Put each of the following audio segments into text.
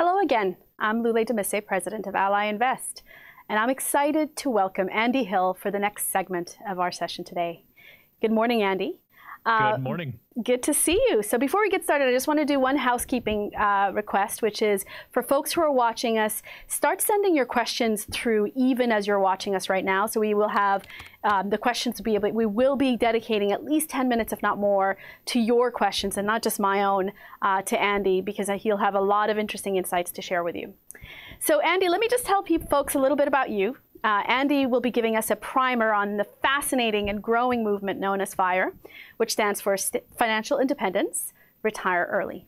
Hello again. I'm Lule Demmissie, President of Ally Invest, and I'm excited to welcome Andy Hill for the next segment of our session today. Good morning, Andy. Uh, Good morning. Good to see you. So before we get started, I just want to do one housekeeping uh, request, which is for folks who are watching us, start sending your questions through even as you're watching us right now. So we will have um, the questions be able, we will be dedicating at least 10 minutes, if not more, to your questions and not just my own uh, to Andy, because he'll have a lot of interesting insights to share with you. So Andy, let me just tell people, folks a little bit about you. Uh, Andy will be giving us a primer on the fascinating and growing movement known as FIRE, which stands for St- Financial Independence, Retire Early.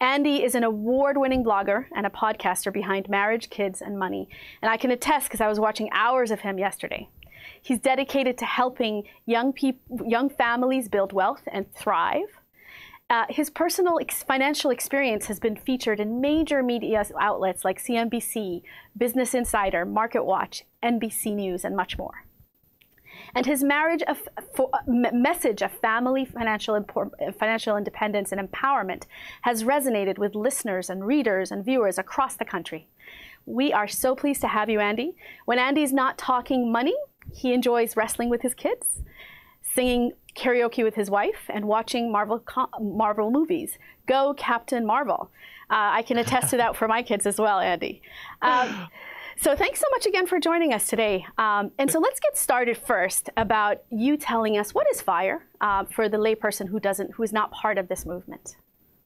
Andy is an award winning blogger and a podcaster behind Marriage, Kids, and Money. And I can attest because I was watching hours of him yesterday. He's dedicated to helping young, people, young families build wealth and thrive uh, his personal ex- financial experience has been featured in major media outlets like CNBC, Business Insider, Market Watch, NBC News, and much more. And his marriage of, uh, message of family financial, financial independence and empowerment has resonated with listeners and readers and viewers across the country. We are so pleased to have you, Andy. When Andy's not talking money, he enjoys wrestling with his kids, singing karaoke with his wife, and watching Marvel Marvel movies. Go Captain Marvel! Uh, I can attest to that for my kids as well, Andy. Um, so thanks so much again for joining us today. Um, and so let's get started first about you telling us what is fire uh, for the layperson who doesn't, who is not part of this movement.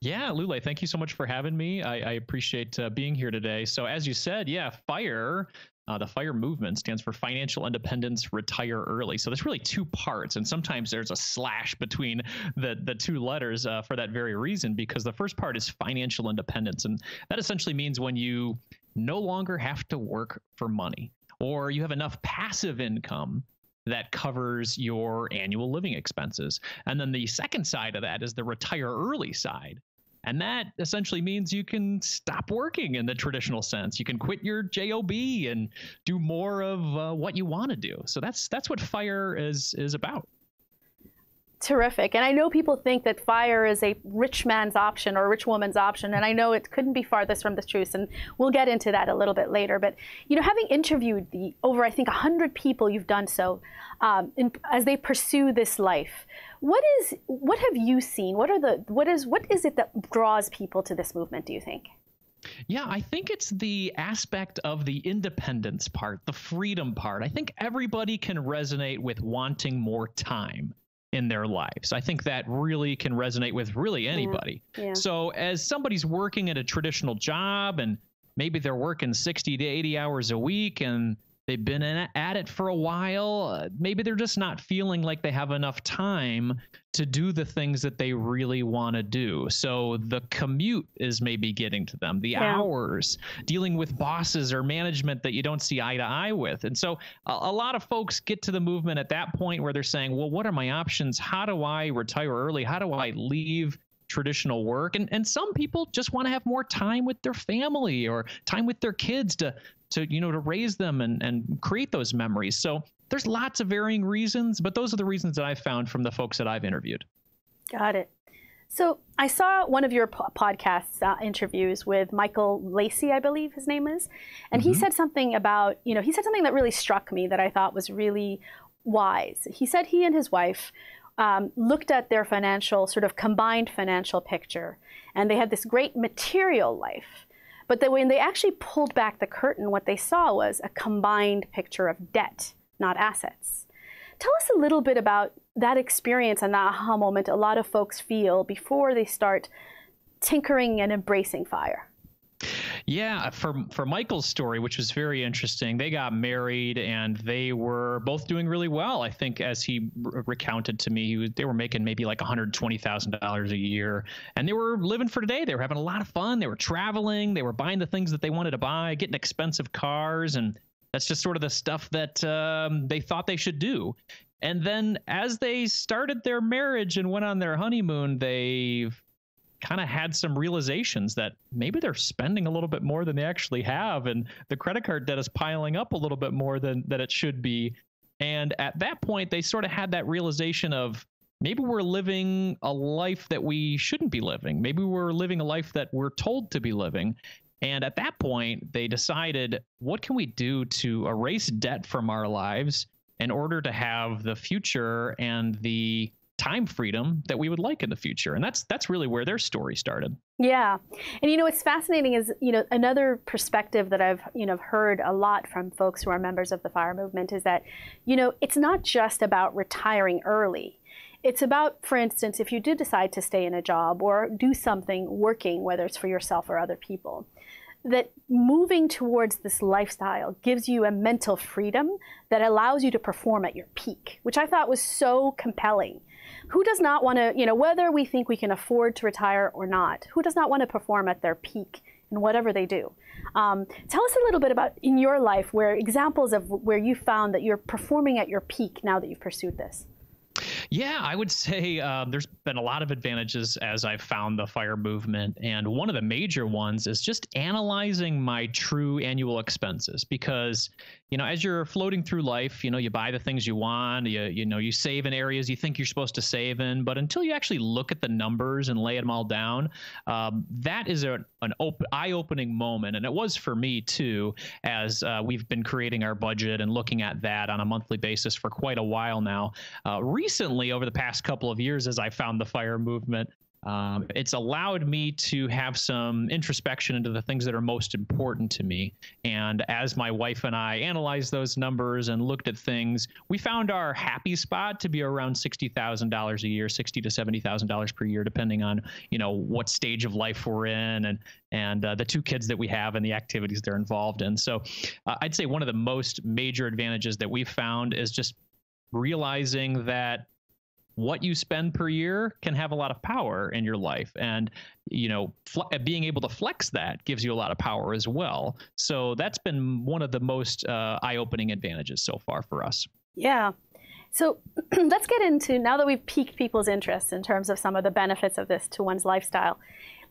Yeah, Lule, thank you so much for having me. I, I appreciate uh, being here today. So, as you said, yeah, FIRE uh, the FIRE movement stands for Financial Independence Retire Early. So there's really two parts, and sometimes there's a slash between the the two letters uh, for that very reason. Because the first part is financial independence, and that essentially means when you no longer have to work for money, or you have enough passive income that covers your annual living expenses. And then the second side of that is the retire early side, and that essentially means you can stop working in the traditional sense. You can quit your job and do more of uh, what you want to do. So that's that's what fire is is about. Terrific. And I know people think that fire is a rich man's option or a rich woman's option. And I know it couldn't be farthest from the truth. And we'll get into that a little bit later. But, you know, having interviewed the over, I think, 100 people you've done so um, in, as they pursue this life, what is what have you seen? What are the what is what is it that draws people to this movement? Do you think? Yeah, I think it's the aspect of the independence part, the freedom part. I think everybody can resonate with wanting more time in their lives. I think that really can resonate with really anybody. Yeah. Yeah. So, as somebody's working at a traditional job and maybe they're working 60 to 80 hours a week and they've been at it for a while. Uh, maybe they're just not feeling like they have enough time to do the things that they really want to do. So the commute is maybe getting to them, the yeah. hours, dealing with bosses or management that you don't see eye to eye with. And so a, a lot of folks get to the movement at that point where they're saying, well, what are my options? How do I retire early? How do I leave? Traditional work and and some people just want to have more time with their family or time with their kids to to you know to raise them and and create those memories. So there's lots of varying reasons, but those are the reasons that I've found from the folks that I've interviewed. Got it. So I saw one of your po- podcast uh, interviews with Michael Lacey, I believe his name is, and mm-hmm. he said something about you know he said something that really struck me that I thought was really wise. He said he and his wife um, looked at their financial sort of combined financial picture, and they had this great material life. But that when they actually pulled back the curtain, what they saw was a combined picture of debt, not assets. Tell us a little bit about that experience and that aha moment a lot of folks feel before they start tinkering and embracing fire. Yeah, for for Michael's story, which was very interesting, they got married and they were both doing really well. I think, as he r- recounted to me, was, they were making maybe like one hundred twenty thousand dollars a year, and they were living for today. They were having a lot of fun. They were traveling. They were buying the things that they wanted to buy, getting expensive cars, and that's just sort of the stuff that um, they thought they should do. And then as they started their marriage and went on their honeymoon, they kind of had some realizations that maybe they're spending a little bit more than they actually have and the credit card debt is piling up a little bit more than that it should be. And at that point they sort of had that realization of maybe we're living a life that we shouldn't be living. Maybe we're living a life that we're told to be living. And at that point, they decided, what can we do to erase debt from our lives in order to have the future and the time freedom that we would like in the future. And that's that's really where their story started. Yeah. And you know what's fascinating is you know another perspective that i've you know heard a lot from folks who are members of the fire movement is that you know it's not just about retiring early. It's about for instance if you do decide to stay in a job or do something working whether it's for yourself or other people that moving towards this lifestyle gives you a mental freedom that allows you to perform at your peak, which I thought was so compelling. Who does not want to, you know, whether we think we can afford to retire or not, who does not want to perform at their peak in whatever they do? Um, tell us a little bit about in your life where examples of where you found that you're performing at your peak now that you've pursued this. Yeah, I would say um, there's been a lot of advantages as I've found the fire movement. And one of the major ones is just analyzing my true annual expenses because you know, as you're floating through life, you know, you buy the things you want, you you know, you save in areas you think you're supposed to save in, but until you actually look at the numbers and lay them all down, um, that is a, an op- eye-opening moment, and it was for me too, as uh, we've been creating our budget and looking at that on a monthly basis for quite a while now. Uh, recently, over the past couple of years, as I found the fire movement, um, it's allowed me to have some introspection into the things that are most important to me. And as my wife and I analyzed those numbers and looked at things, we found our happy spot to be around sixty thousand dollars a year, sixty to seventy thousand dollars per year, depending on you know what stage of life we're in and and uh, the two kids that we have and the activities they're involved in. So, uh, I'd say one of the most major advantages that we've found is just realizing that what you spend per year can have a lot of power in your life. And you know fl- being able to flex that gives you a lot of power as well. So that's been one of the most uh, eye-opening advantages so far for us. Yeah. So let's get into now that we've piqued people's interest in terms of some of the benefits of this to one's lifestyle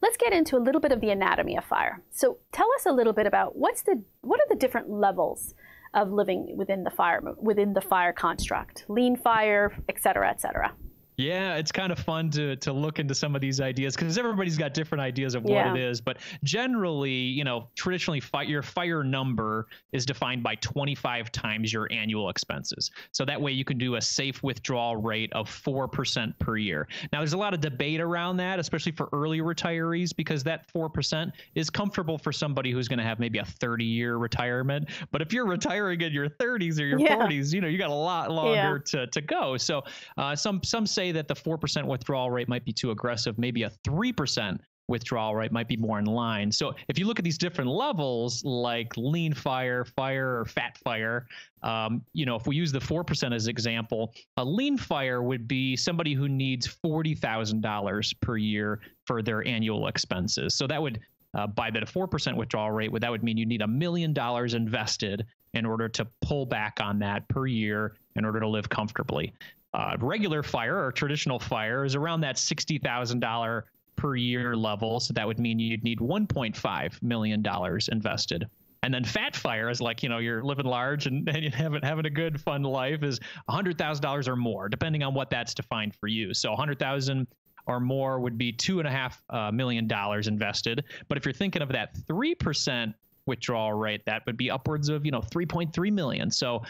let's get into a little bit of the anatomy of fire. So tell us a little bit about what's the what are the different levels of living within the fire within the fire construct, lean fire, et cetera, et cetera. Yeah, it's kind of fun to to look into some of these ideas because everybody's got different ideas of what yeah. it is. But generally, you know, traditionally, fi- your fire number is defined by 25 times your annual expenses. So that way, you can do a safe withdrawal rate of four percent per year. Now, there's a lot of debate around that, especially for early retirees, because that four percent is comfortable for somebody who's going to have maybe a 30 year retirement. But if you're retiring in your 30s or your yeah. 40s, you know, you got a lot longer yeah. to to go. So uh, some some say that the 4% withdrawal rate might be too aggressive. Maybe a 3% withdrawal rate might be more in line. So if you look at these different levels, like lean fire, fire, or fat fire, um, you know, if we use the 4% as an example, a lean fire would be somebody who needs $40,000 per year for their annual expenses. So that would, uh, by the 4% withdrawal rate, that would mean you need a million dollars invested in order to pull back on that per year in order to live comfortably. Uh, regular fire or traditional fire is around that $60,000 per year level. So that would mean you'd need $1.5 million invested. And then fat fire is like, you know, you're living large and, and you're having, having a good, fun life is $100,000 or more, depending on what that's defined for you. So 100,000 or more would be two and a half uh, million dollars invested. But if you're thinking of that 3% withdrawal rate, that would be upwards of, you know, 3.3 million. So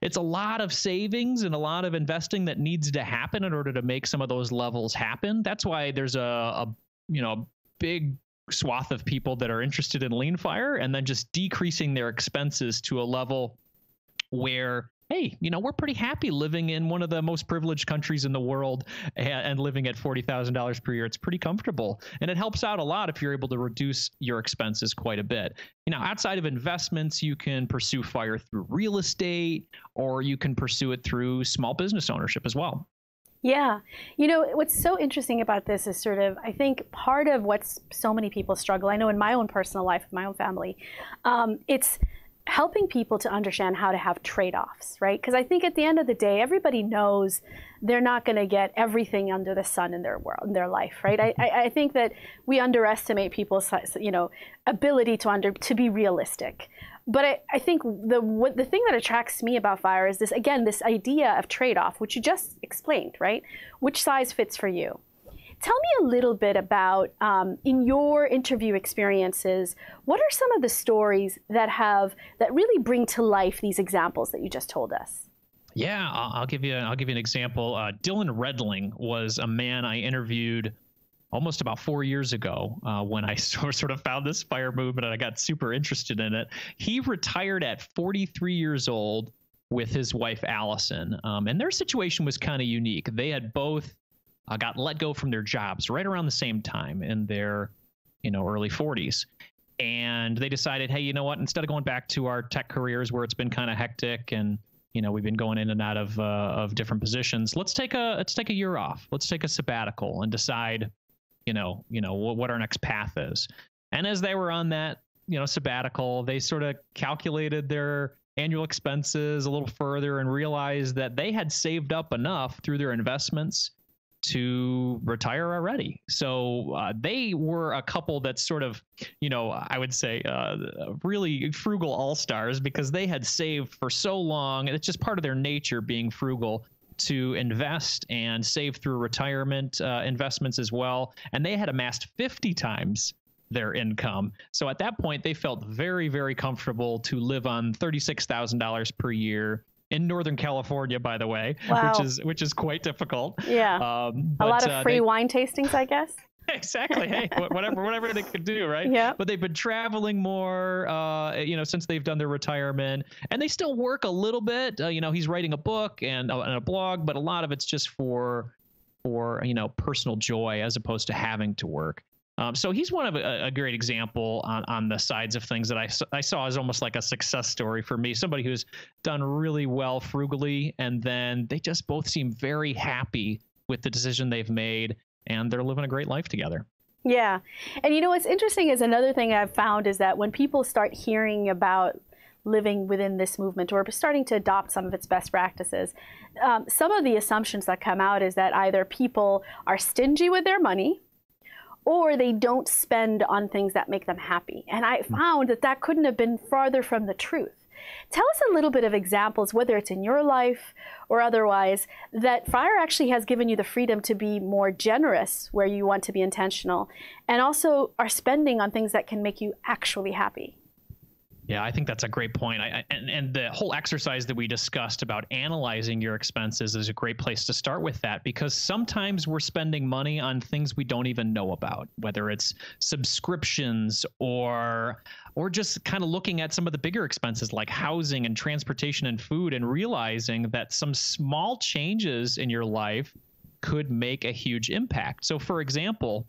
it's a lot of savings and a lot of investing that needs to happen in order to make some of those levels happen. That's why there's a, a you know big swath of people that are interested in lean fire and then just decreasing their expenses to a level where hey, you know, we're pretty happy living in one of the most privileged countries in the world and, living at $40,000 per year. It's pretty comfortable. And it helps out a lot if you're able to reduce your expenses quite a bit. You know, outside of investments, you can pursue fire through real estate or you can pursue it through small business ownership as well. Yeah. You know, what's so interesting about this is sort of, I think part of what so many people struggle, I know in my own personal life, my own family, um, it's, helping people to understand how to have trade-offs, right? Because I think at the end of the day, everybody knows they're not going to get everything under the sun in their world, in their life, right? I, I think that we underestimate people's, you know, ability to under to be realistic. But I, I think the what, the thing that attracts me about fire is this again this idea of trade-off, which you just explained, right? Which size fits for you? Tell me a little bit about, um, in your interview experiences, what are some of the stories that have that really bring to life these examples that you just told us? Yeah, I'll, give you. I'll give you an example. Uh, Dylin Redling was a man I interviewed almost about four years ago uh, when I sort of found this fire movement and I got super interested in it. He retired at 43 years old with his wife Allison, um, and their situation was kind of unique. They had both uh, got let go from their jobs right around the same time in their, you know, early 40s, and they decided, hey, you know what? Instead of going back to our tech careers where it's been kind of hectic and you know we've been going in and out of uh, of different positions let's take a let's take a year off. Let's take a sabbatical and decide you know you know what, what our next path is. And as they were on that you know sabbatical they sort of calculated their annual expenses a little further and realized that they had saved up enough through their investments to retire already. So uh, they were a couple that sort of, you know, I would say uh, really frugal all stars because they had saved for so long. And It's just part of their nature being frugal to invest and save through retirement uh, investments as well. And they had amassed 50 times their income. So at that point, they felt very, very comfortable to live on $36,000 per year in Northern California, by the way, wow. which is which is quite difficult. Yeah, um, but, a lot of uh, free they, wine tastings, I guess. exactly. Hey, whatever, whatever they could do, right? Yeah. But they've been traveling more, uh, you know, since they've done their retirement, and they still work a little bit. Uh, you know, he's writing a book and, uh, and a blog, but a lot of it's just for, for you know, personal joy as opposed to having to work. Um, so he's one of a, a, great example on, on the sides of things that I, I saw as almost like a success story for me. Somebody who's done really well frugally, and then they just both seem very happy with the decision they've made, and they're living a great life together. Yeah, and you know what's interesting is another thing I've found is that when people start hearing about living within this movement or starting to adopt some of its best practices, um, some of the assumptions that come out is that either people are stingy with their money or they don't spend on things that make them happy. And I hmm. found that that couldn't have been farther from the truth. Tell us a little bit of examples, whether it's in your life or otherwise, that fire actually has given you the freedom to be more generous where you want to be intentional and also are spending on things that can make you actually happy. Yeah, I think that's a great point. I, and, and the whole exercise that we discussed about analyzing your expenses is a great place to start with that because sometimes we're spending money on things we don't even know about, whether it's subscriptions or or just kind of looking at some of the bigger expenses like housing and transportation and food and realizing that some small changes in your life could make a huge impact. So for example,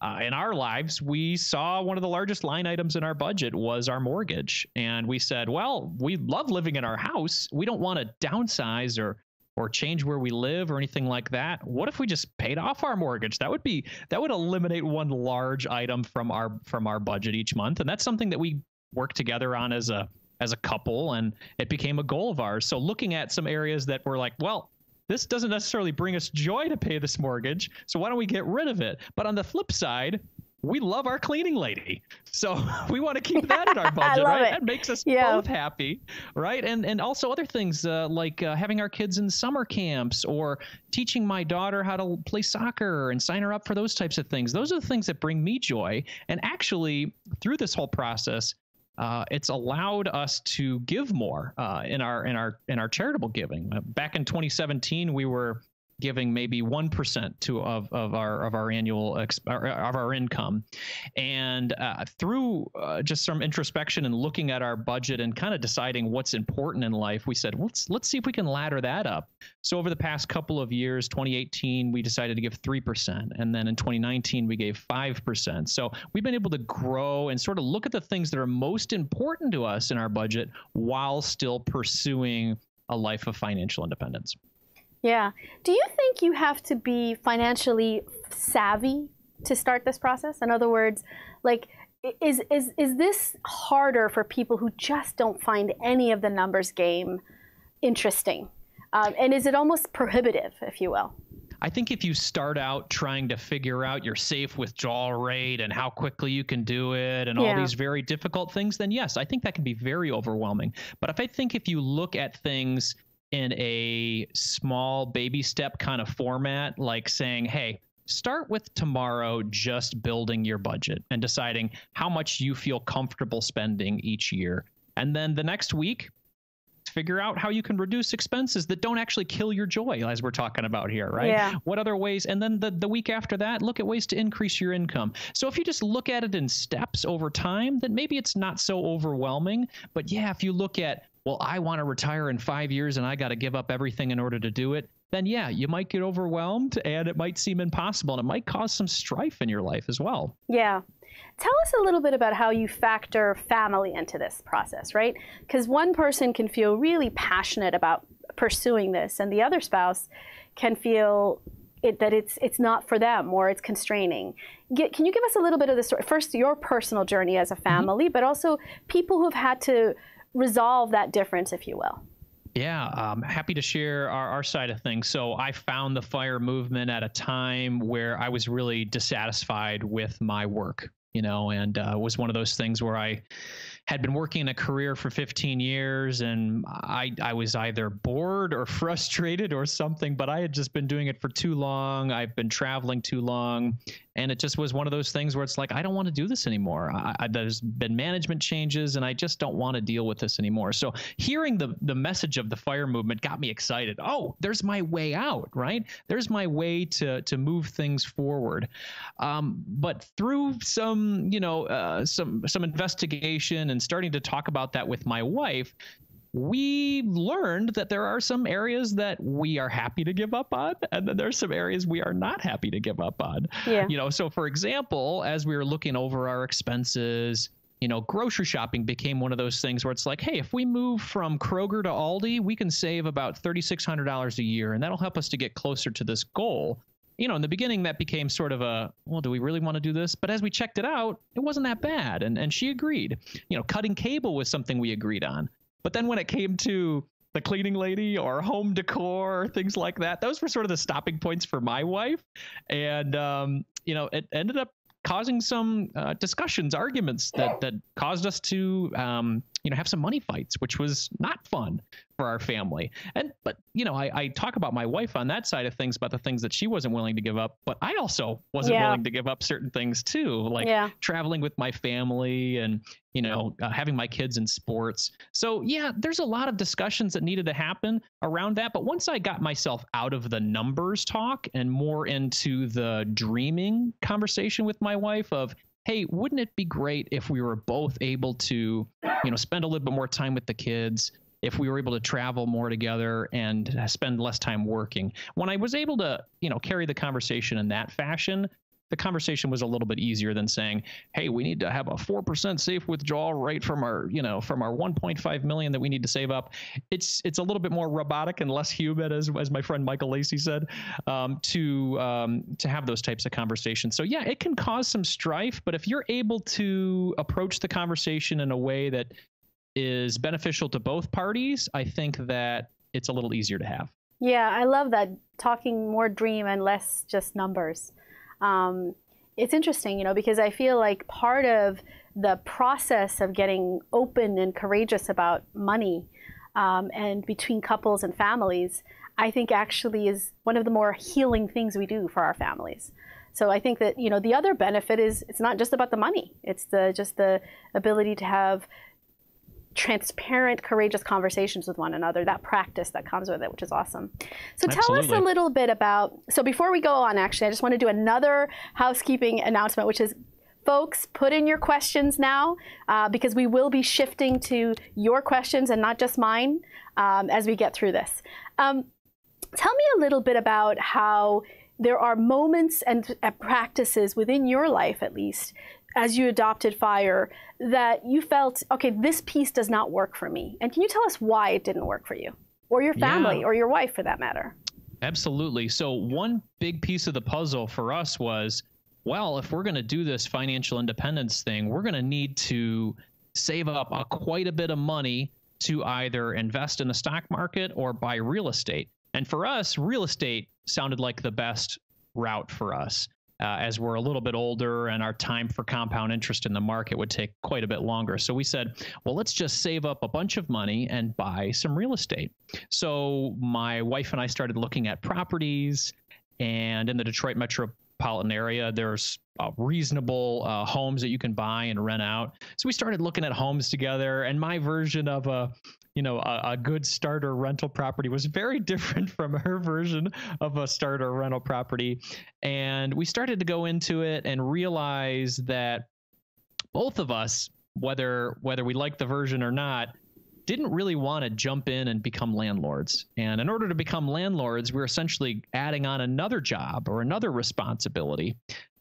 uh, in our lives, we saw one of the largest line items in our budget was our mortgage, and we said, "Well, we love living in our house. We don't want to downsize or or change where we live or anything like that. What if we just paid off our mortgage? That would be that would eliminate one large item from our from our budget each month, and that's something that we work together on as a as a couple, and it became a goal of ours. So looking at some areas that were like, well, this doesn't necessarily bring us joy to pay this mortgage. So why don't we get rid of it? But on the flip side, we love our cleaning lady. So we want to keep that in our budget, right? It. That makes us yeah. both happy, right? And and also other things uh, like uh, having our kids in summer camps or teaching my daughter how to play soccer and sign her up for those types of things. Those are the things that bring me joy. And actually, through this whole process, uh, it's allowed us to give more uh, in our in our in our charitable giving. Back in 2017, we were giving maybe 1% to of, of our of our annual exp, of our income. And uh, through uh, just some introspection and looking at our budget and kind of deciding what's important in life we said let's let's see if we can ladder that up. So over the past couple of years 2018 we decided to give 3% and then in 2019 we gave 5% so we've been able to grow and sort of look at the things that are most important to us in our budget while still pursuing a life of financial independence yeah. Do you think you have to be financially savvy to start this process? In other words, like is is is this harder for people who just don't find any of the numbers game interesting? Um, and is it almost prohibitive, if you will? I think if you start out trying to figure out your safe withdrawal rate and how quickly you can do it and yeah. all these very difficult things, then yes, I think that can be very overwhelming. But if I think if you look at things in a small baby step kind of format, like saying, hey, start with tomorrow just building your budget and deciding how much you feel comfortable spending each year. And then the next week, figure out how you can reduce expenses that don't actually kill your joy as we're talking about here right yeah. what other ways and then the, the week after that look at ways to increase your income so if you just look at it in steps over time then maybe it's not so overwhelming but yeah if you look at well i want to retire in five years and i got to give up everything in order to do it then yeah you might get overwhelmed and it might seem impossible and it might cause some strife in your life as well yeah Tell us a little bit about how you factor family into this process, right? Because one person can feel really passionate about pursuing this, and the other spouse can feel it, that it's it's not for them or it's constraining. Get, can you give us a little bit of the story? First, your personal journey as a mm-hmm. family, mm-hmm. but also people who've had to resolve that difference, if you will. Yeah, I'm happy to share our, our side of things. So I found the fire movement at a time where I was really dissatisfied with my work you know, and uh, was one of those things where I had been working in a career for 15 years and I, I was either bored or frustrated or something, but I had just been doing it for too long. I've been traveling too long. And it just was one of those things where it's like i don't want to do this anymore. I, I, there's been management changes and i just don't want to deal with this anymore. So hearing the the message of the fire movement got me excited. Oh there's my way out right? There's my way to to move things forward. Um, but through some you know uh, some some investigation and starting to talk about that with my wife we learned that there are some areas that we are happy to give up on, and then there's some areas we are not happy to give up on. Yeah. You know, so for example, as we were looking over our expenses, you know, grocery shopping became one of those things where it's like, hey, if we move from Kroger to Aldi, we can save about $3,600 a year, and that'll help us to get closer to this goal. You know, in the beginning, that became sort of a, well, do we really want to do this? But as we checked it out, it wasn't that bad. And, and she agreed. You know, cutting cable was something we agreed on. But then when it came to the cleaning lady or home decor or things like that, those were sort of the stopping points for my wife. And, um, you know, it ended up causing some uh, discussions, arguments that that caused us to um, you know have some money fights, which was not fun for our family. And but you know I, I talk about my wife on that side of things about the things that she wasn't willing to give up, but I also wasn't yeah. willing to give up certain things too, like yeah. traveling with my family and you know uh, having my kids in sports. So yeah, there's a lot of discussions that needed to happen around that. But once I got myself out of the numbers talk and more into the dreaming conversation with my wife of hey, wouldn't it be great if we were both able to, you know, spend a little bit more time with the kids, if we were able to travel more together and spend less time working. When I was able to, you know, carry the conversation in that fashion, the conversation was a little bit easier than saying, "Hey, we need to have a 4% safe withdrawal rate from our, you know, from our 1.5 million that we need to save up." It's it's a little bit more robotic and less human, as as my friend Michael Lacey said, um, to um, to have those types of conversations. So yeah, it can cause some strife, but if you're able to approach the conversation in a way that is beneficial to both parties, I think that it's a little easier to have. Yeah, I love that talking more dream and less just numbers um, it's interesting, you know, because I feel like part of the process of getting open and courageous about money um, and between couples and families, I think actually is one of the more healing things we do for our families. So I think that you know the other benefit is it's not just about the money; it's the just the ability to have transparent, courageous conversations with one another, that practice that comes with it, which is awesome. So tell us a little bit about, so before we go on, actually, I just want to do another housekeeping announcement, which is folks, put in your questions now uh, because we will be shifting to your questions and not just mine um, as we get through this. Um, tell me a little bit about how there are moments and practices within your life, at least, as you adopted fire that you felt okay this piece does not work for me. And can you tell us why it didn't work for you? Or your family yeah. or your wife for that matter? Absolutely. So one big piece of the puzzle for us was well if we're going to do this financial independence thing we're going to need to save up a, quite a bit of money to either invest in the stock market or buy real estate. And for us real estate sounded like the best route for us uh, as we're a little bit older and our time for compound interest in the market would take quite a bit longer. So we said, well, let's just save up a bunch of money and buy some real estate. So my wife and I started looking at properties and in the Detroit metropolitan area, there's uh, reasonable uh, homes that you can buy and rent out. So we started looking at homes together, and my version of a you know a, a, good starter rental property was very different from her version of a starter rental property and we started to go into it and realize that both of us whether whether we like the version or not didn't really want to jump in and become landlords. And in order to become landlords, we're essentially adding on another job or another responsibility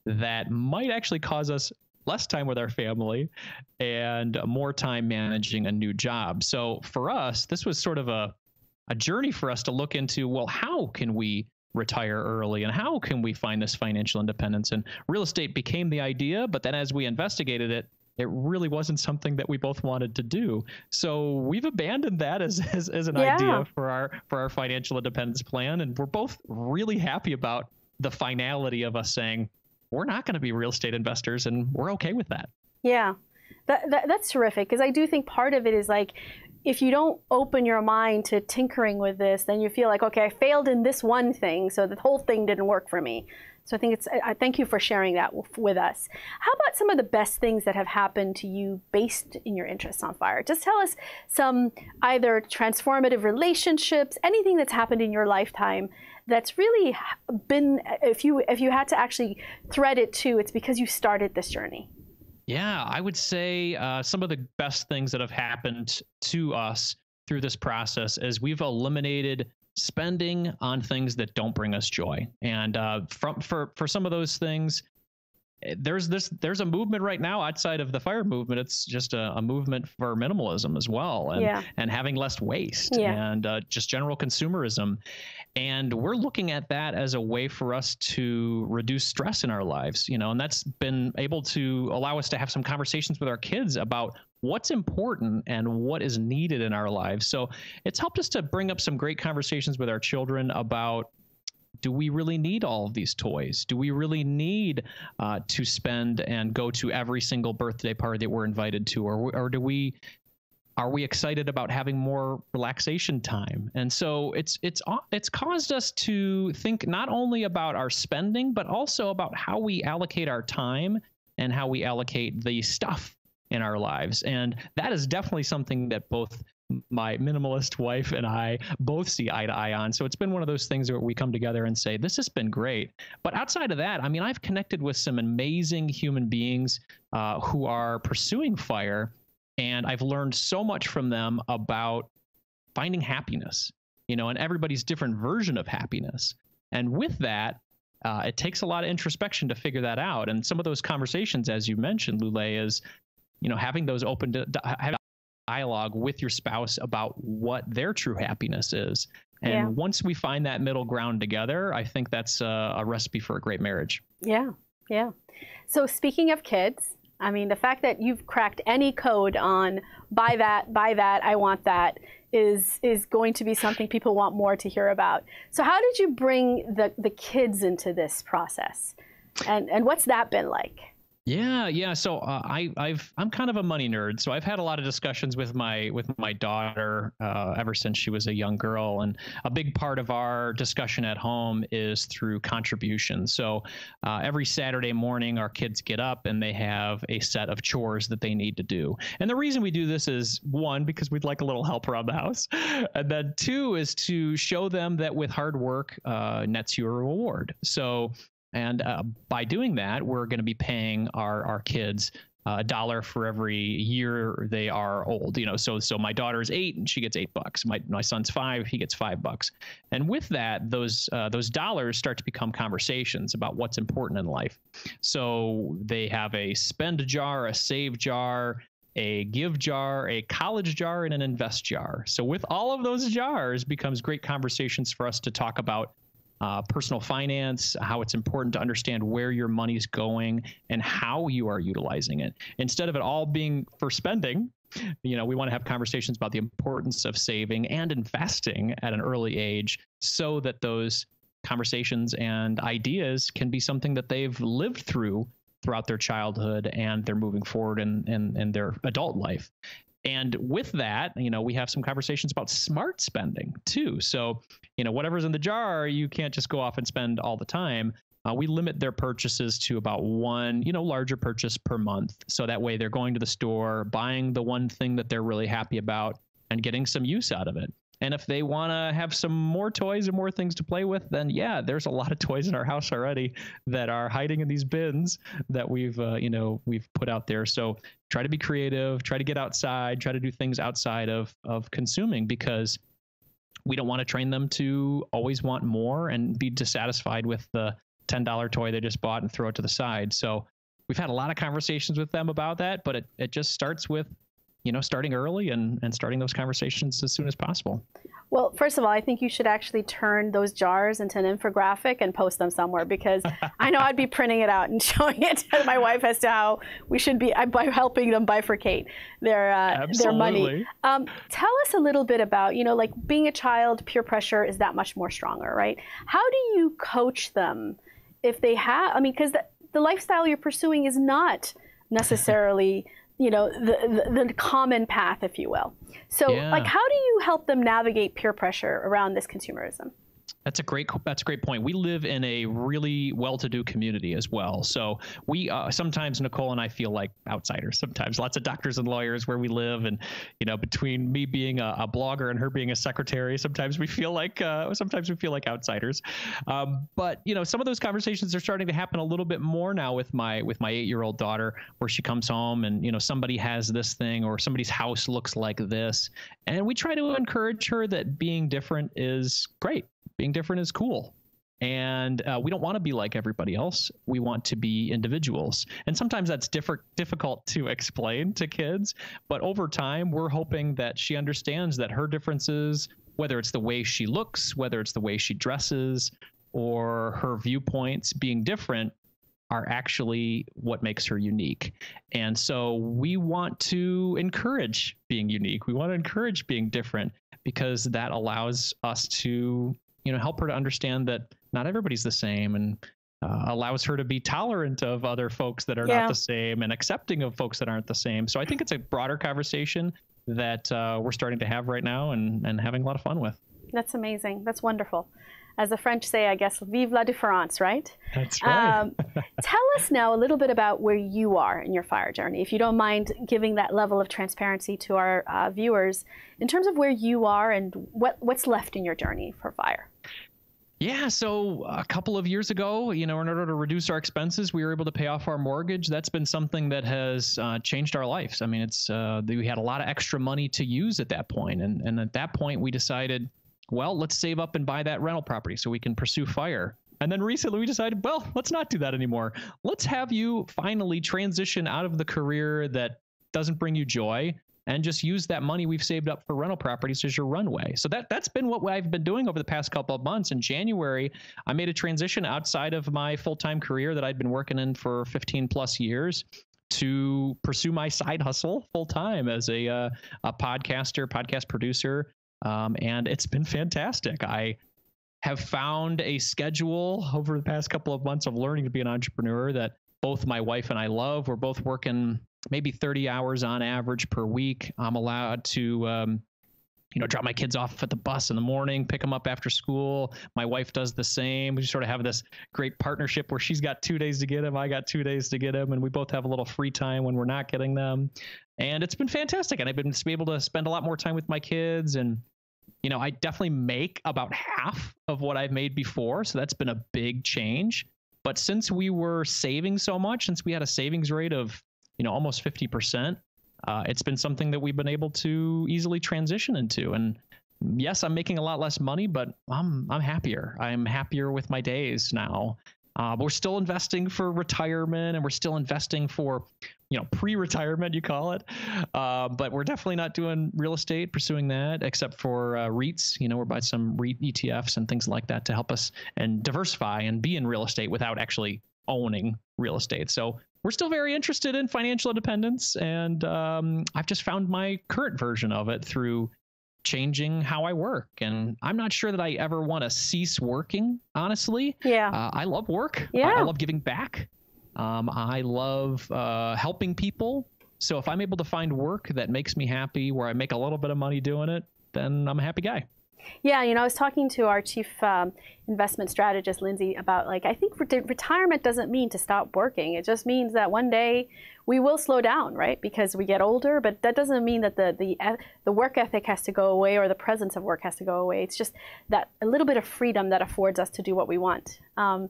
that might actually cause us less time with our family and more time managing a new job. So for us, this was sort of a a journey for us to look into well, how can we retire early and how can we find this financial independence and real estate became the idea but then as we investigated it it really wasn't something that we both wanted to do. So we've abandoned that as as, as an yeah. idea for our for our financial independence plan, and we're both really happy about the finality of us saying we're not going to be real estate investors, and we're okay with that. Yeah, that, that that's terrific because I do think part of it is like if you don't open your mind to tinkering with this, then you feel like, okay, I failed in this one thing, so the whole thing didn't work for me. So I think it's, I thank you for sharing that with us. How about some of the best things that have happened to you based in your interests on fire? Just tell us some either transformative relationships, anything that's happened in your lifetime that's really been, if you, if you had to actually thread it to, it's because you started this journey. Yeah, I would say uh, some of the best things that have happened to us through this process is we've eliminated spending on things that don't bring us joy. And uh, from for for some of those things, there's this there's a movement right now outside of the fire movement. It's just a, a movement for minimalism as well, and yeah. and having less waste yeah. and uh, just general consumerism. And we're looking at that as a way for us to reduce stress in our lives, you know, and that's been able to allow us to have some conversations with our kids about what's important and what is needed in our lives. So it's helped us to bring up some great conversations with our children about do we really need all of these toys? Do we really need uh, to spend and go to every single birthday party that we're invited to, or or do we are we excited about having more relaxation time? And so it's it's it's caused us to think not only about our spending, but also about how we allocate our time and how we allocate the stuff in our lives. And that is definitely something that both my minimalist wife and I both see eye to eye on. So it's been one of those things where we come together and say, this has been great. But outside of that, I mean, I've connected with some amazing human beings uh, who are pursuing fire. And I've learned so much from them about finding happiness, you know, and everybody's different version of happiness. And with that, uh, it takes a lot of introspection to figure that out. And some of those conversations, as you mentioned, Lule, is you know having those open to, having dialogue with your spouse about what their true happiness is and yeah. once we find that middle ground together i think that's a, a recipe for a great marriage yeah yeah so speaking of kids I mean, the fact that you've cracked any code on buy that, buy that, I want that is is going to be something people want more to hear about. So how did you bring the, the kids into this process? And and what's that been like? Yeah, yeah. So uh, I, I've I'm kind of a money nerd, so I've had a lot of discussions with my with my daughter uh, ever since she was a young girl, and a big part of our discussion at home is through contributions. So uh, every Saturday morning, our kids get up and they have a set of chores that they need to do. And the reason we do this is one because we'd like a little help around the house, and then two is to show them that with hard work uh, nets you a reward. So and uh, by doing that, we're going to be paying our our kids a dollar for every year they are old. You know, so so my daughter's eight and she gets eight bucks. My my son's five, he gets five bucks. And with that, those uh, those dollars start to become conversations about what's important in life. So they have a spend jar, a save jar, a give jar, a college jar, and an invest jar. So with all of those jars becomes great conversations for us to talk about uh, personal finance, how it's important to understand where your money's going and how you are utilizing it. Instead of it all being for spending, you know, we want to have conversations about the importance of saving and investing at an early age so that those conversations and ideas can be something that they've lived through throughout their childhood and they're moving forward in, in, in their adult life. And with that, you know, we have some conversations about smart spending too. So, you know, whatever's in the jar, you can't just go off and spend all the time. uh, we limit their purchases to about one, you know, larger purchase per month. So that way they're going to the store, buying the one thing that they're really happy about, and getting some use out of it. And if they want to have some more toys and more things to play with, then yeah, there's a lot of toys in our house already that are hiding in these bins that we've, uh, you know, we've put out there. So try to be creative, try to get outside, try to do things outside of of consuming because we don't want to train them to always want more and be dissatisfied with the $10 toy they just bought and throw it to the side. So we've had a lot of conversations with them about that, but it, it just starts with, you know, starting early and, and starting those conversations as soon as possible. Well, first of all, I think you should actually turn those jars into an infographic and post them somewhere because I know I'd be printing it out and showing it to my wife as to how we should be by helping them bifurcate their uh, their money. Um, tell us a little bit about you know like being a child, peer pressure is that much more stronger, right? How do you coach them if they have? I mean, because the, the lifestyle you're pursuing is not necessarily you know the, the, the common path, if you will. So, yeah. like, how do you help them navigate peer pressure around this consumerism? That's a great. That's a great point. We live in a really well-to-do community as well. So we uh, sometimes Nicole and I feel like outsiders. Sometimes lots of doctors and lawyers where we live, and you know, between me being a, a blogger and her being a secretary, sometimes we feel like uh, sometimes we feel like outsiders. Um, but you know, some of those conversations are starting to happen a little bit more now with my with my eight-year-old daughter, where she comes home and you know somebody has this thing or somebody's house looks like this, and we try to encourage her that being different is great being different is cool and uh, we don't want to be like everybody else we want to be individuals and sometimes that's different difficult to explain to kids but over time we're hoping that she understands that her differences whether it's the way she looks whether it's the way she dresses or her viewpoints being different are actually what makes her unique. And so we want to encourage being unique. We want to encourage being different because that allows us to you know help her to understand that not everybody's the same and uh, allows her to be tolerant of other folks that are yeah. not the same and accepting of folks that aren't the same. So I think it's a broader conversation that uh, we're starting to have right now and, and having a lot of fun with. That's amazing. That's wonderful. As the French say, I guess, vive la différence, right? That's right. Um, tell us now a little bit about where you are in your fire journey, if you don't mind giving that level of transparency to our uh, viewers in terms of where you are and what, what's left in your journey for fire. Yeah, so a couple of years ago, you know, in order to reduce our expenses, we were able to pay off our mortgage. That's been something that has uh, changed our lives. I mean, it's uh, we had a lot of extra money to use at that point, and and at that point, we decided, well, let's save up and buy that rental property so we can pursue fire. And then recently, we decided, well, let's not do that anymore. Let's have you finally transition out of the career that doesn't bring you joy and just use that money we've saved up for rental properties as your runway. So that that's been what I've been doing over the past couple of months. In January, I made a transition outside of my full-time career that I'd been working in for 15 plus years to pursue my side hustle full time as a uh, a podcaster, podcast producer, um, and it's been fantastic. I have found a schedule over the past couple of months of learning to be an entrepreneur that both my wife and I love. We're both working maybe 30 hours on average per week. I'm allowed to, um, you know, drop my kids off at the bus in the morning, pick them up after school. My wife does the same. We sort of have this great partnership where she's got two days to get them, I got two days to get them, and we both have a little free time when we're not getting them. And it's been fantastic. And I've been able to spend a lot more time with my kids. And, you know, I definitely make about half of what I've made before. So that's been a big change. But since we were saving so much, since we had a savings rate of you know almost 50%. Uh, it's been something that we've been able to easily transition into. And yes, I'm making a lot less money, but I'm I'm happier. I'm happier with my days now. Uh, but we're still investing for retirement, and we're still investing for, you know, pre-retirement, you call it. Uh, but we're definitely not doing real estate, pursuing that, except for uh, REITs. You know, we're buying some REIT ETFs and things like that to help us and diversify and be in real estate without actually owning real estate. So we're still very interested in financial independence, and um, I've just found my current version of it through changing how I work. And I'm not sure that I ever want to cease working, honestly. Yeah. Uh, I love work. Yeah. I, I love giving back. Um, I love uh, helping people. So if I'm able to find work that makes me happy, where I make a little bit of money doing it, then I'm a happy guy. Yeah, you know, I was talking to our chief um, investment strategist, Lindsay, about like, I think re retirement doesn't mean to stop working. It just means that one day we will slow down, right? Because we get older, but that doesn't mean that the, the, the work ethic has to go away or the presence of work has to go away. It's just that a little bit of freedom that affords us to do what we want. Um,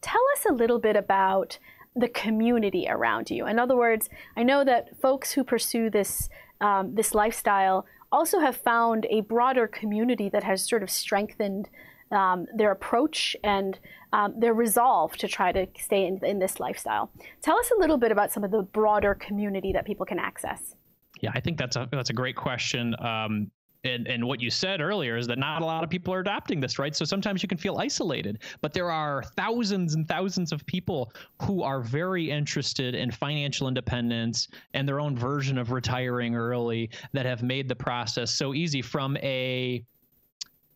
tell us a little bit about the community around you. In other words, I know that folks who pursue this, um, this lifestyle also have found a broader community that has sort of strengthened um, their approach and um, their resolve to try to stay in, in, this lifestyle. Tell us a little bit about some of the broader community that people can access. Yeah, I think that's a that's a great question. Um, and, and what you said earlier is that not a lot of people are adopting this, right? So sometimes you can feel isolated, but there are thousands and thousands of people who are very interested in financial independence and their own version of retiring early that have made the process so easy from a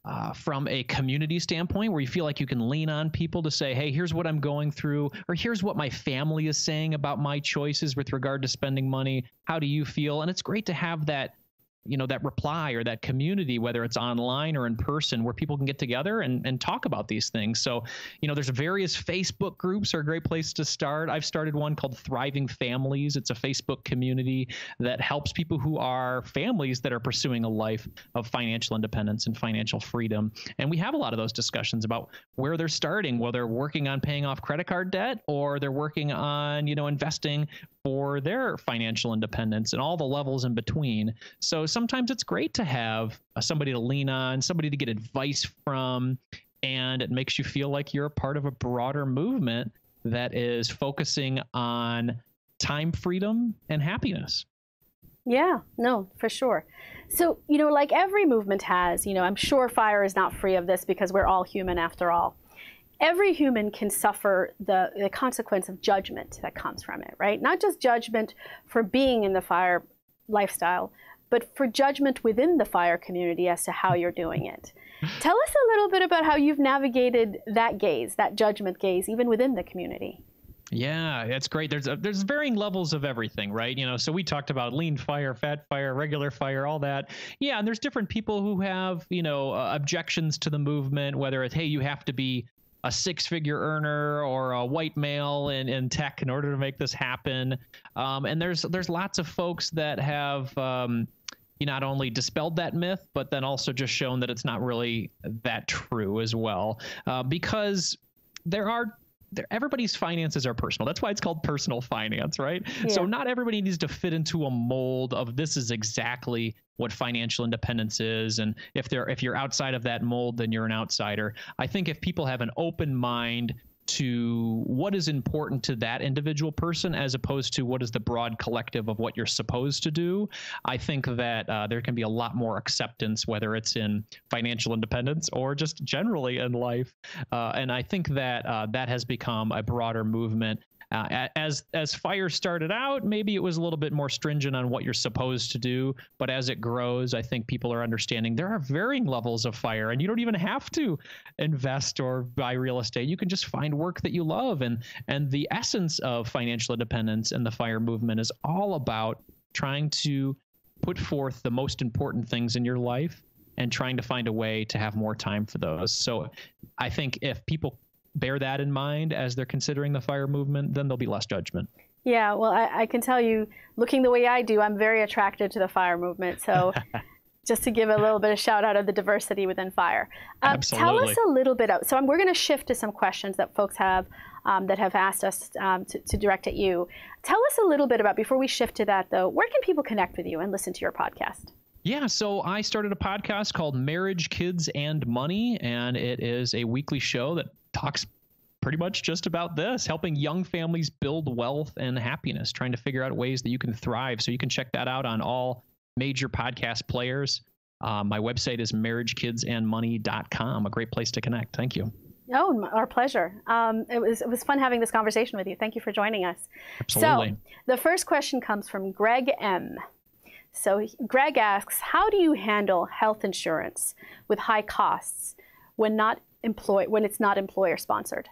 uh, from a community standpoint where you feel like you can lean on people to say, hey, here's what I'm going through, or here's what my family is saying about my choices with regard to spending money. How do you feel? And it's great to have that you know that reply or that community whether it's online or in person where people can get together and, and talk about these things. So you know there's various facebook groups are a great place to start. I've started one called thriving families. It's a facebook community that helps people who are families that are pursuing a life of financial independence and financial freedom. And we have a lot of those discussions about where they're starting whether they're working on paying off credit card debt or they're working on you know investing for their financial independence and all the levels in between. So sometimes it's great to have uh, somebody to lean on, somebody to get advice from, and it makes you feel like you're a part of a broader movement that is focusing on time freedom and happiness. Yeah, no, for sure. So, you know, like every movement has, you know, I'm sure fire is not free of this because we're all human after all every human can suffer the, the consequence of judgment that comes from it, right? Not just judgment for being in the fire lifestyle, but for judgment within the fire community as to how you're doing it. Tell us a little bit about how you've navigated that gaze, that judgment gaze, even within the community. Yeah, that's great. There's a, there's varying levels of everything, right? You know, so we talked about lean fire, fat fire, regular fire, all that. Yeah, and there's different people who have you know uh, objections to the movement, whether it's hey, you have to be a six figure earner or a white male in, in tech in order to make this happen. Um, and there's there's lots of folks that have um, not only dispelled that myth, but then also just shown that it's not really that true as well. Uh, because there are everybody's finances are personal. That's why it's called personal finance, right? Yeah. So not everybody needs to fit into a mold of this is exactly what financial independence is and if they're if you're outside of that mold then you're an outsider. I think if people have an open mind to what is important to that individual person as opposed to what is the broad collective of what you're supposed to do, I think that uh, there can be a lot more acceptance, whether it's in financial independence or just generally in life. Uh, and I think that uh, that has become a broader movement uh, as as fire started out, maybe it was a little bit more stringent on what you're supposed to do, but as it grows, I think people are understanding there are varying levels of fire, and you don't even have to invest or buy real estate. You can just find work that you love, and and the essence of financial independence and the fire movement is all about trying to put forth the most important things in your life and trying to find a way to have more time for those. So I think if people bear that in mind as they're considering the fire movement, then there'll be less judgment. Yeah, well, I, I, can tell you, looking the way I do, I'm very attracted to the fire movement. So, just to give a little bit of shout out of the diversity within fire. Uh, tell us a little bit. Of, so, I'm, we're going to shift to some questions that folks have um, that have asked us um, to, to direct at you. Tell us a little bit about before we shift to that, though. Where can people connect with you and listen to your podcast? Yeah, so I started a podcast called Marriage, Kids, and Money, and it is a weekly show that talks pretty much just about this helping young families build wealth and happiness, trying to figure out ways that you can thrive. So you can check that out on all major podcast players. Uh, my website is marriagekidsandmoney.com, a great place to connect. Thank you. Oh, our pleasure. Um, it was it was fun having this conversation with you. Thank you for joining us. Absolutely. So, the first question comes from Greg M. So, Greg asks, "How do you handle health insurance with high costs when not employ when it's not employer sponsored?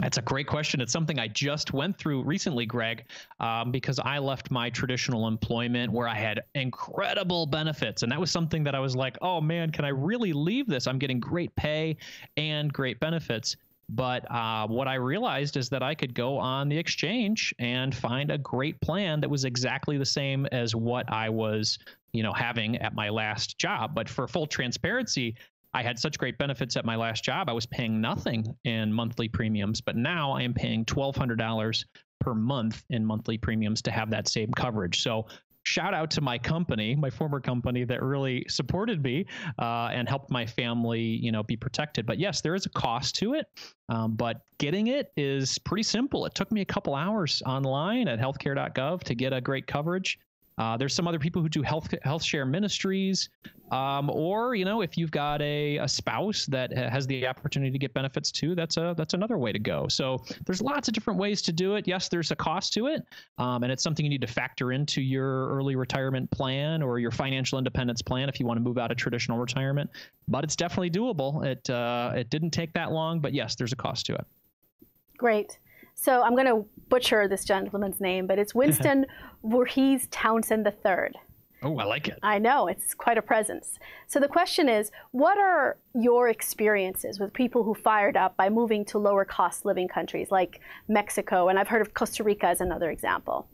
That's a great question. It's something I just went through recently, Greg, um, because I left my traditional employment where I had incredible benefits. And that was something that I was like, oh man, can I really leave this? I'm getting great pay and great benefits. But uh, what I realized is that I could go on the exchange and find a great plan that was exactly the same as what I was, you know, having at my last job. But for full transparency, I had such great benefits at my last job. I was paying nothing in monthly premiums, but now I am paying $1,200 per month in monthly premiums to have that same coverage. So shout out to my company, my former company that really supported me uh, and helped my family, you know, be protected. But yes, there is a cost to it, um, but getting it is pretty simple. It took me a couple hours online at healthcare.gov to get a great coverage. Uh, there's some other people who do health health share ministries, um, or you know, if you've got a, a spouse that has the opportunity to get benefits too, that's a that's another way to go. So there's lots of different ways to do it. Yes, there's a cost to it, um, and it's something you need to factor into your early retirement plan or your financial independence plan if you want to move out of traditional retirement. But it's definitely doable. It uh, it didn't take that long, but yes, there's a cost to it. Great. So I'm going to butcher this gentleman's name, but it's Winston Voorhees Townsend III. Oh, I like it. I know, it's quite a presence. So the question is what are your experiences with people who fired up by moving to lower cost living countries like Mexico? And I've heard of Costa Rica as another example.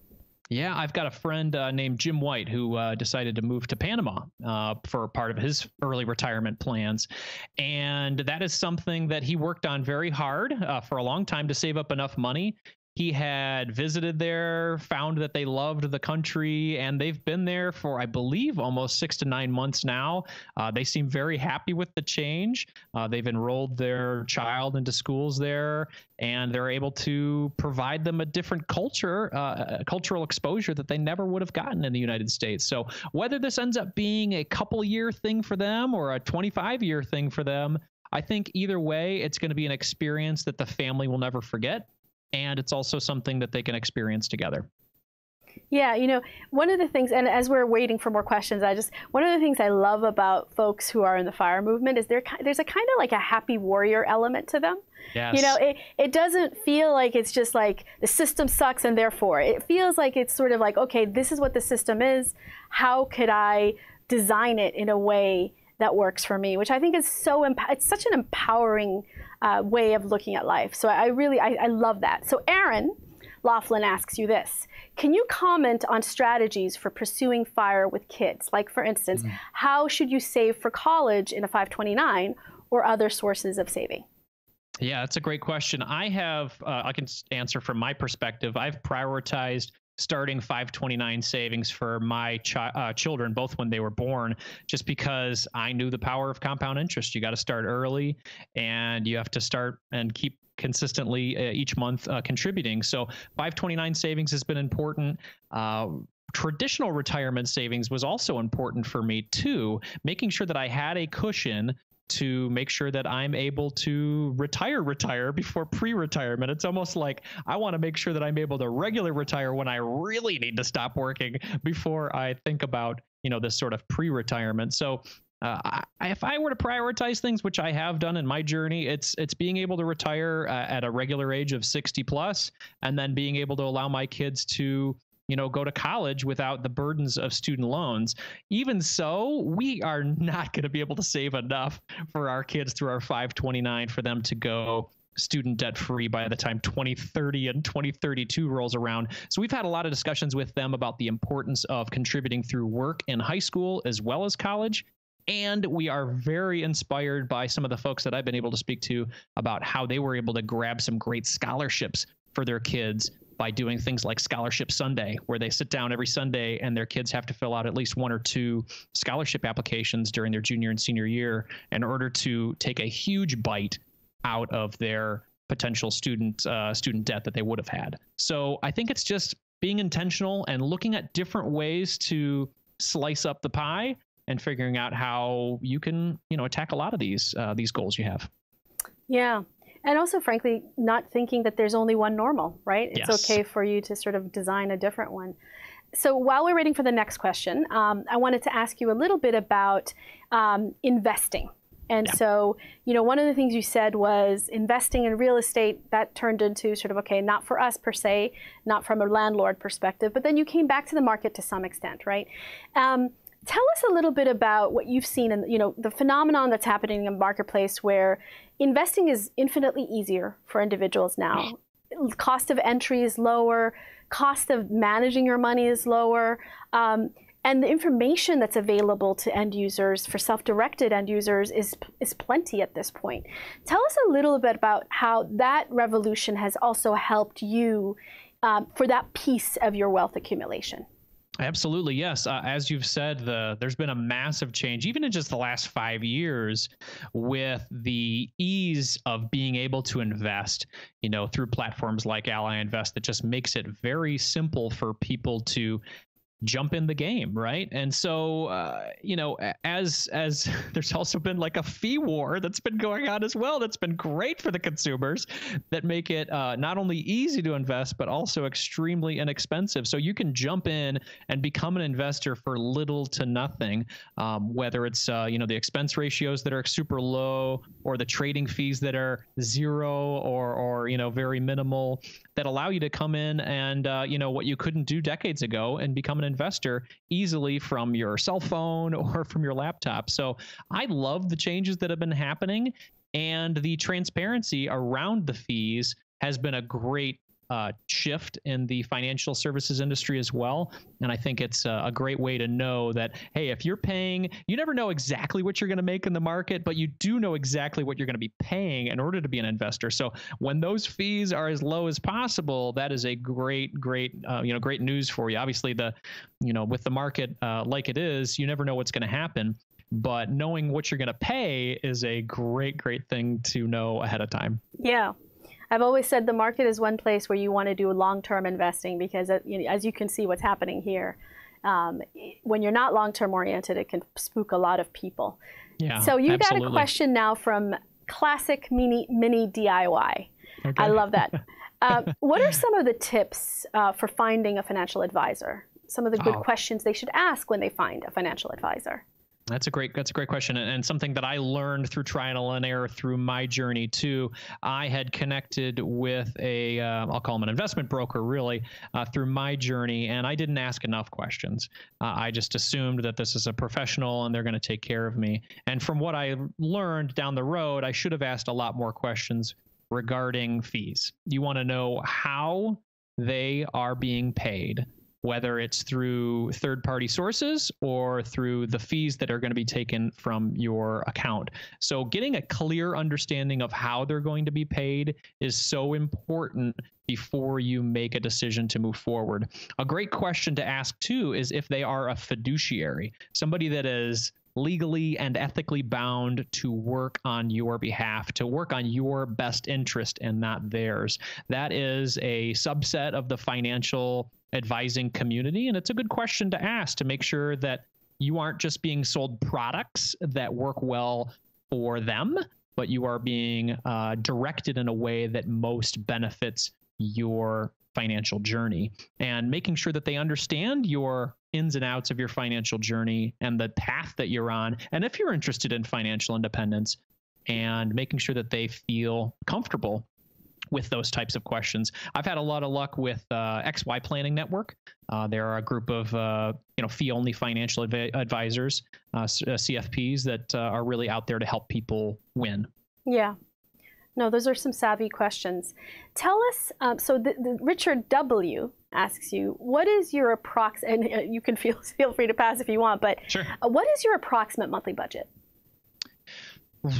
Yeah, I've got a friend uh, named Jim White who uh, decided to move to Panama uh, for part of his early retirement plans. And that is something that he worked on very hard uh, for a long time to save up enough money he had visited there, found that they loved the country, and they've been there for, I believe, almost six to nine months now. Uh, they seem very happy with the change. Uh, they've enrolled their child into schools there, and they're able to provide them a different culture, uh, cultural exposure that they never would have gotten in the United States. So, whether this ends up being a couple year thing for them or a 25 year thing for them, I think either way, it's going to be an experience that the family will never forget and it's also something that they can experience together. Yeah, you know, one of the things, and as we're waiting for more questions, I just one of the things I love about folks who are in the fire movement is there there's a kind of like a happy warrior element to them. Yes. You know, it it doesn't feel like it's just like the system sucks and therefore it feels like it's sort of like okay, this is what the system is. How could I design it in a way that works for me? Which I think is so it's such an empowering uh, way of looking at life. So I really, I, I love that. So Aaron Laughlin asks you this. Can you comment on strategies for pursuing fire with kids? Like, for instance, mm-hmm. how should you save for college in a 529 or other sources of saving? Yeah, that's a great question. I have, uh, I can answer from my perspective. I've prioritized starting 529 savings for my chi- uh, children, both when they were born, just because I knew the power of compound interest. You got to start early and you have to start and keep consistently uh, each month uh, contributing. So 529 savings has been important. Uh, traditional retirement savings was also important for me too, making sure that I had a cushion to make sure that I'm able to retire, retire before pre retirement. It's almost like I want to make sure that I'm able to regular retire when I really need to stop working before I think about, you know, this sort of pre retirement. So, uh, I, if I were to prioritize things, which I have done in my journey, it's it's being able to retire uh, at a regular age of 60 plus, and then being able to allow my kids to you know go to college without the burdens of student loans even so we are not going to be able to save enough for our kids through our 529 for them to go student debt free by the time 2030 and 2032 rolls around. So we've had a lot of discussions with them about the importance of contributing through work in high school as well as college. And we are very inspired by some of the folks that I've been able to speak to about how they were able to grab some great scholarships for their kids by doing things like Scholarship Sunday, where they sit down every Sunday and their kids have to fill out at least one or two scholarship applications during their junior and senior year in order to take a huge bite out of their potential student uh, student debt that they would have had. So I think it's just being intentional and looking at different ways to slice up the pie and figuring out how you can you know attack a lot of these uh, these goals you have. Yeah, and also, frankly, not thinking that there's only one normal, right? It's yes. okay for you to sort of design a different one. So while we're waiting for the next question, um, I wanted to ask you a little bit about um, investing. And Yeah. so, you know, one of the things you said was investing in real estate, that turned into sort of, okay, not for us per se, not from a landlord perspective, but then you came back to the market to some extent, right? Um, tell us a little bit about what you've seen and, you know, the phenomenon that's happening in the marketplace where investing is infinitely easier for individuals now. Cost of entry is lower, cost of managing your money is lower. Um, and the information that's available to end users for self-directed end users is is plenty at this point. Tell us a little bit about how that revolution has also helped you um, for that piece of your wealth accumulation. Absolutely, yes. Uh, as you've said, the there's been a massive change, even in just the last five years, with the ease of being able to invest. You know, through platforms like Ally Invest, that just makes it very simple for people to jump in the game right? And so uh, you know as as there's also been like a fee war that's been going on as well that's been great for the consumers that make it uh, not only easy to invest but also extremely inexpensive. So you can jump in and become an investor for little to nothing um, whether it's uh, you know the expense ratios that are super low or the trading fees that are zero or or you know very minimal that allow you to come in and uh, you know what you couldn't do decades ago and become an investor easily from your cell phone or from your laptop. So I love the changes that have been happening, and the transparency around the fees has been a great uh, shift in the financial services industry as well. And I think it's a, a great way to know that, hey, if you're paying, you never know exactly what you're going to make in the market, but you do know exactly what you're going to be paying in order to be an investor. So when those fees are as low as possible, that is a great, great, uh, you know, great news for you. Obviously, the, you know, with the market uh, like it is, you never know what's going to happen. But knowing what you're going to pay is a great, great thing to know ahead of time. Yeah. I've always said the market is one place where you want to do long-term investing because, uh, as you can see, what's happening here, um, when you're not long-term oriented, it can spook a lot of people. Yeah. so you got absolutely. a question now from classic mini mini DIY. I love that. uh, what are some of the tips uh, for finding a financial advisor? Some of the good Oh. questions they should ask when they find a financial advisor. That's a great that's a great question and, something that I learned through trial and error through my journey too. I had connected with a uh, I'll call him an investment broker really uh, through my journey and I didn't ask enough questions. Uh, I just assumed that this is a professional and they're going to take care of me. And from what I learned down the road, I should have asked a lot more questions regarding fees. You want to know how they are being paid whether it's through third party sources or through the fees that are going to be taken from your account. So, getting a clear understanding of how they're going to be paid is so important before you make a decision to move forward. A great question to ask too is if they are a fiduciary, somebody that is legally and ethically bound to work on your behalf, to work on your best interest and not theirs. That is a subset of the financial advising community. And it's a good question to ask to make sure that you aren't just being sold products that work well for them, but you are being uh, directed in a way that most benefits your financial journey and making sure that they understand your ins and outs of your financial journey and the path that you're on. And if you're interested in financial independence, and making sure that they feel comfortable with those types of questions. I've had a lot of luck with uh, XY Planning Network. Uh, there are a group of uh, you know fee-only financial advi- advisors, uh, uh, CFPs, that uh, are really out there to help people win. Yeah. No, those are some savvy questions. Tell us, um, so the, the Richard W asks you, what is your approx, and uh, you can feel, feel free to pass if you want, but Sure. uh, what is your approximate monthly budget?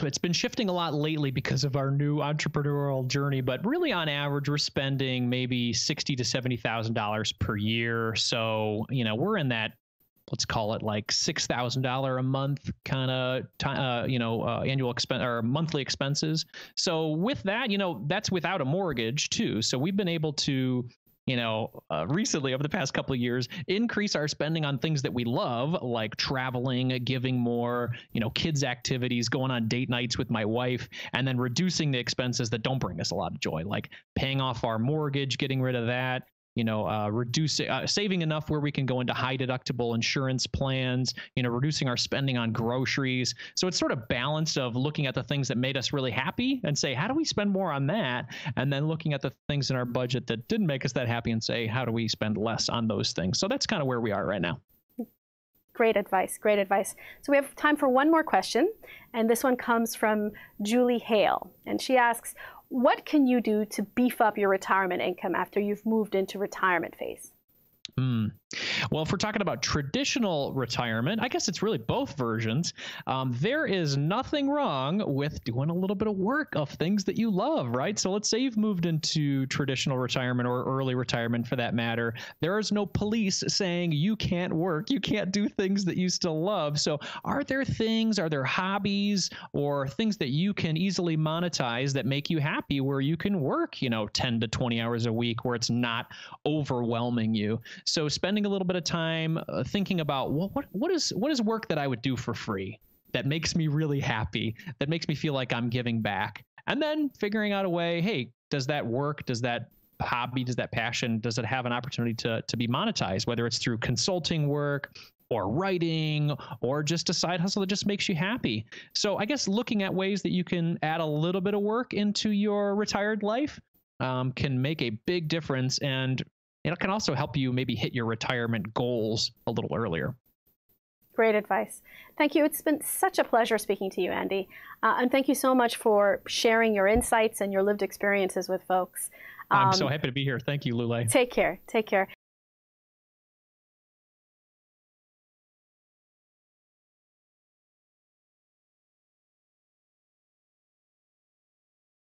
It's been shifting a lot lately because of our new entrepreneurial journey, but really on average, we're spending maybe sixty to seventy thousand dollars per year. So you know we're in that let's call it like six thousand dollar a month kind of uh, you know uh, annual expense or monthly expenses. So with that, you know that's without a mortgage too. So we've been able to you know, uh, recently over the past couple of years, increase our spending on things that we love, like traveling, giving more, you know, kids' activities, going on date nights with my wife, and then reducing the expenses that don't bring us a lot of joy, like paying off our mortgage, getting rid of that, you know, uh, reducing, uh, saving enough where we can go into high deductible insurance plans, you know, reducing our spending on groceries. So it's sort of balance of looking at the things that made us really happy and say, how do we spend more on that? And then looking at the things in our budget that didn't make us that happy and say, how do we spend less on those things? So that's kind of where we are right now. Great advice. Great advice. So we have time for one more question, and this one comes from Julie Hale, and she asks, "What can you do to beef up your retirement income after you've moved into retirement phase?" Mm. Well, if we're talking about traditional retirement, I guess it's really both versions. Um, there is nothing wrong with doing a little bit of work of things that you love, right? So let's say you've moved into traditional retirement or early retirement for that matter. There is no police saying you can't work, you can't do things that you still love. So are there things, are there hobbies or things that you can easily monetize that make you happy where you can work, you know, 10 to 20 hours a week where it's not overwhelming you? So spending a little bit of time uh, thinking about well, what what is what is work that I would do for free that makes me really happy, that makes me feel like I'm giving back, and then figuring out a way. Hey, does that work? Does that hobby, does that passion, does it have an opportunity to to be monetized? Whether it's through consulting work or writing or just a side hustle that just makes you happy. So I guess looking at ways that you can add a little bit of work into your retired life um, can make a big difference and it can also help you maybe hit your retirement goals a little earlier. Great advice. Thank you. It's been such a pleasure speaking to you, Andy. Uh, and thank you so much for sharing your insights and your lived experiences with folks. Um, I'm so happy to be here. Thank you, Lule. Take care. Take care.